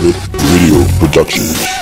Video Productions.